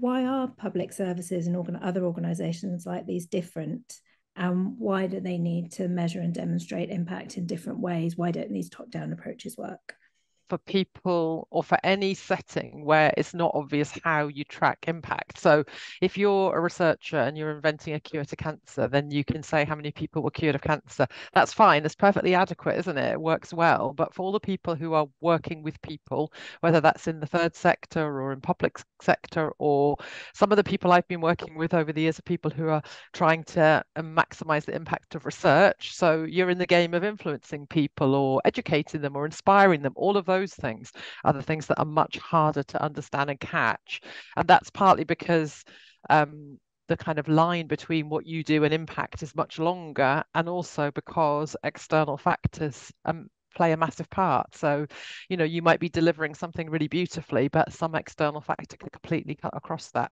why are public services and organ- other organisations like these different? And why do they need to measure and demonstrate impact in different ways? Why don't these top-down approaches work? For people or for any setting where it's not obvious how you track impact. So if you're a researcher and you're inventing a cure to cancer, then you can say how many people were cured of cancer. That's fine. It's perfectly adequate, isn't it? It works well. But for all the people who are working with people, whether that's in the third sector or in public sector, or some of the people I've been working with over the years are people who are trying to um, maximize the impact of research. So you're in the game of influencing people or educating them or inspiring them. All of those those things are the things that are much harder to understand and catch. And that's partly because um, the kind of line between what you do and impact is much longer, and also because external factors um, play a massive part. So, you know, you might be delivering something really beautifully, but some external factor could completely cut across that.